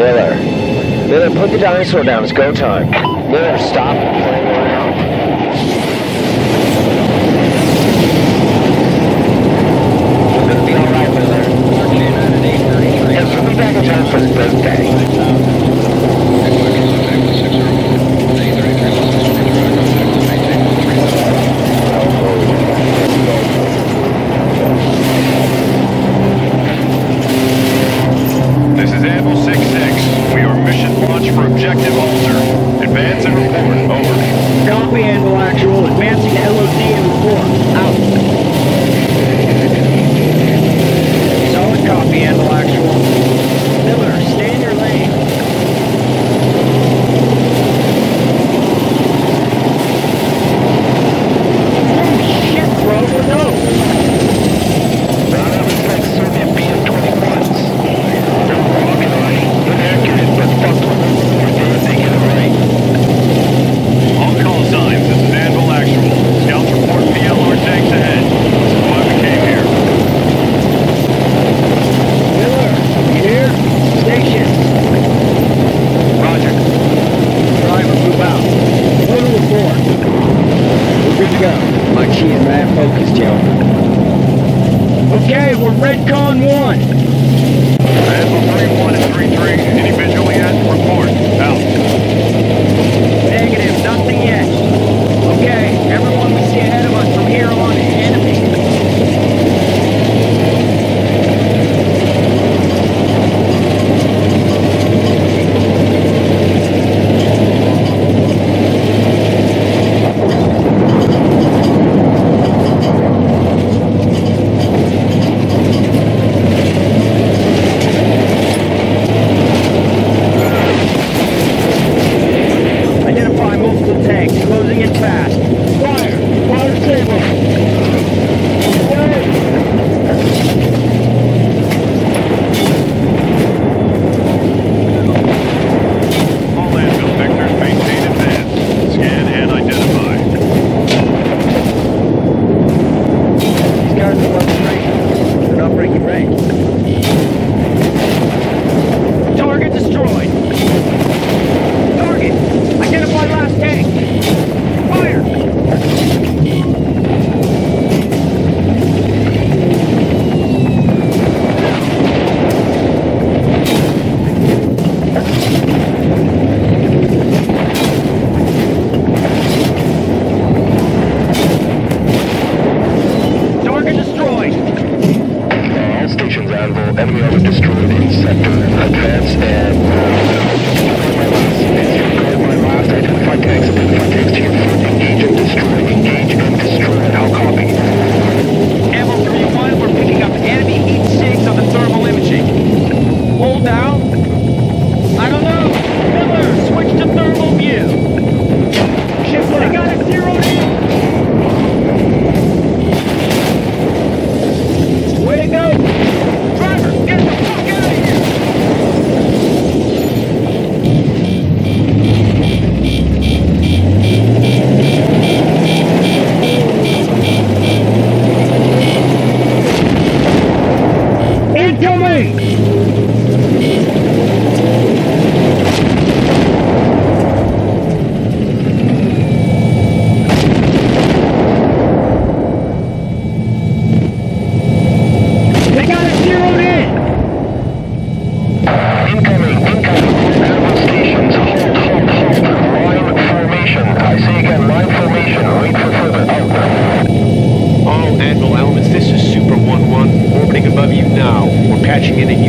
Miller. Miller, put the dinosaur down. It's go time. Miller, stop playing around. Right, Miller. Hey, we'll be back in time for his birthday. Mission launch for objective Alter. Advance and report. Over. Copy, Anvil Actual. Advancing to LOD and report. Out. night.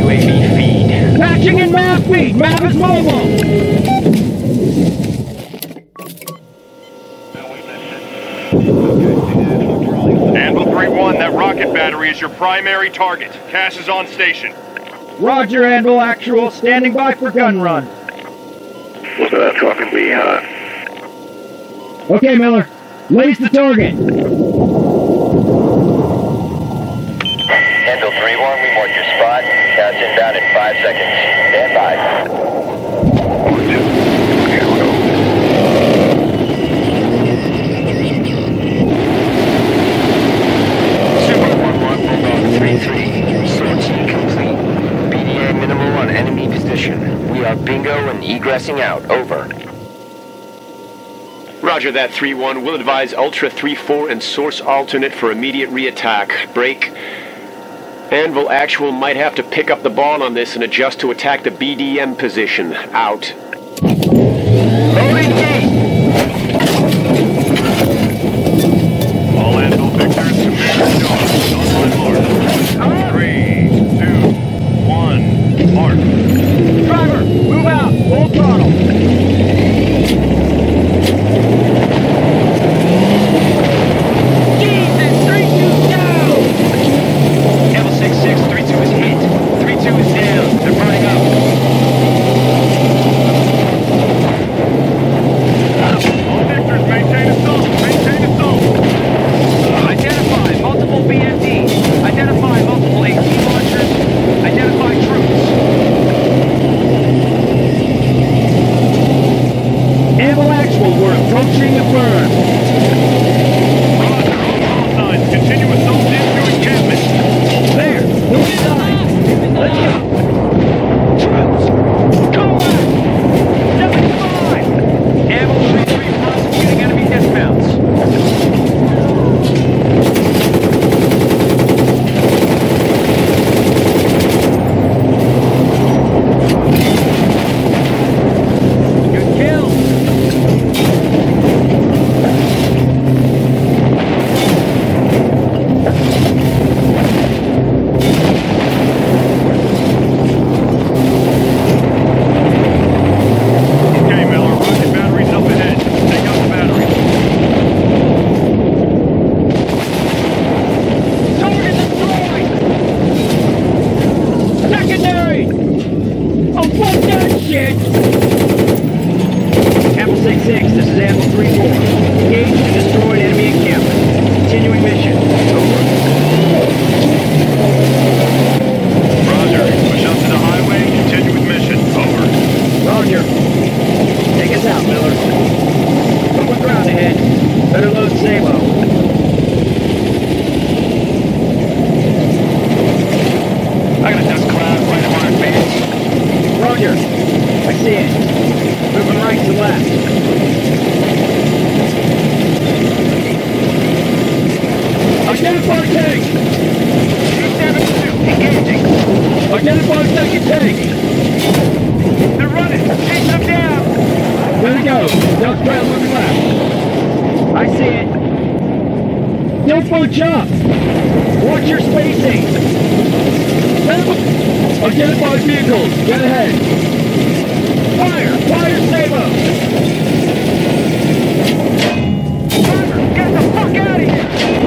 UAV feed. Patching in MAV feed. MAV is mobile. Anvil 3-1, that rocket battery is your primary target. CAS is on station. Roger, Anvil Actual, standing by for gun run. So that's talking to me, huh? Okay, Miller. Lase the target. countdown in five seconds. Stand by. Bingo and egressing out. Over. Roger that, 3-1. We'll advise Ultra 3-4 and source alternate for immediate reattack. Break. Anvil Actual might have to pick up the ball on this and adjust to attack the BDM position. Out. We're approaching the burn. I see it. Don't bunch up. Watch your spacing. Identify vehicles. Get ahead. Fire! Fire sabot! Driver, get the fuck out of here!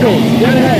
Michaels. Get ahead.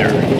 danger.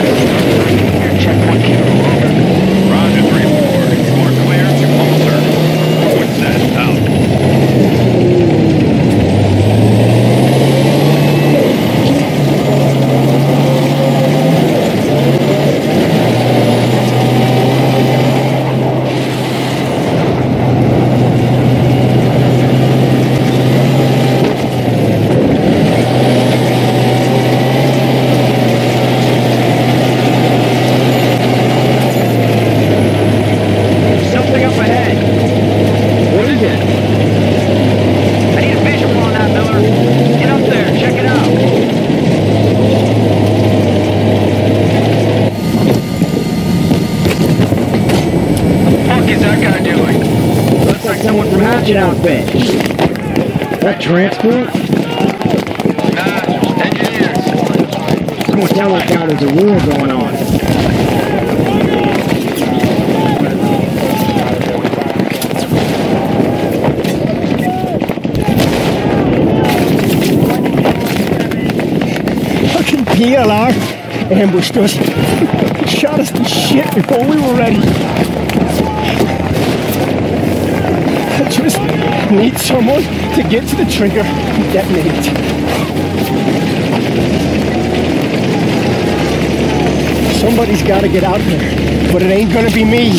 there's a war going on. Fucking PLR ambushed us, shot us to shit before we were ready. I just need someone to get to the trigger and detonate. Somebody's got to get out there, but it ain't going to be me.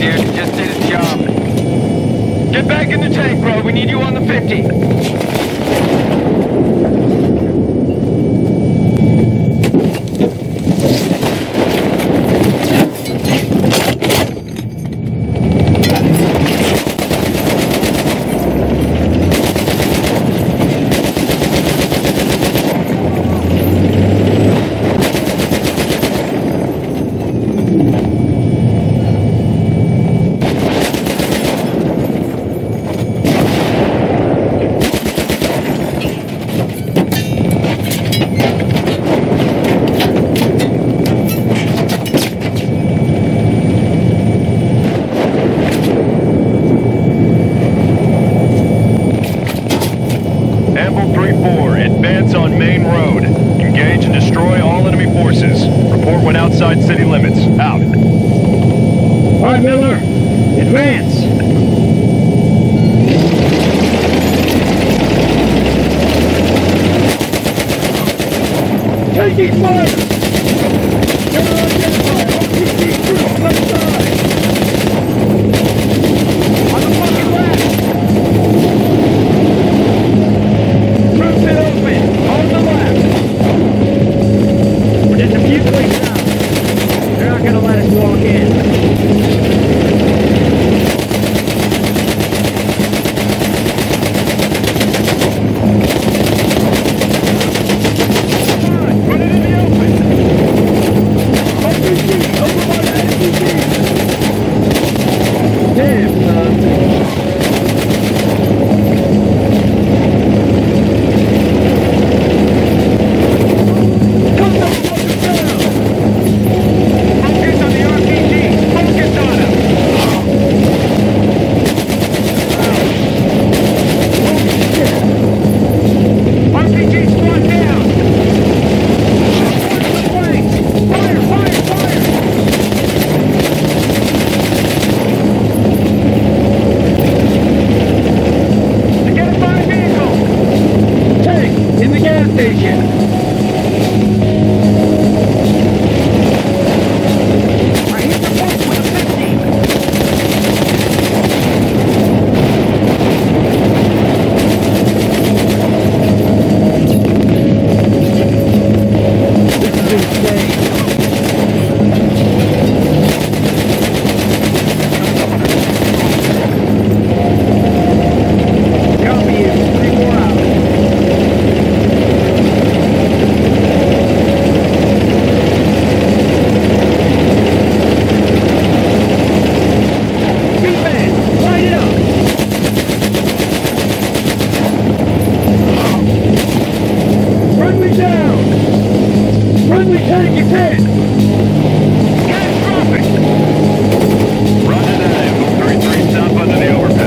dude. Just did his job. Get back in the tank, bro. We need you on the 50. city limits. Out. All right, Miller. Advance. Taking fire! me down! When we take his head! Southbound to the overpass.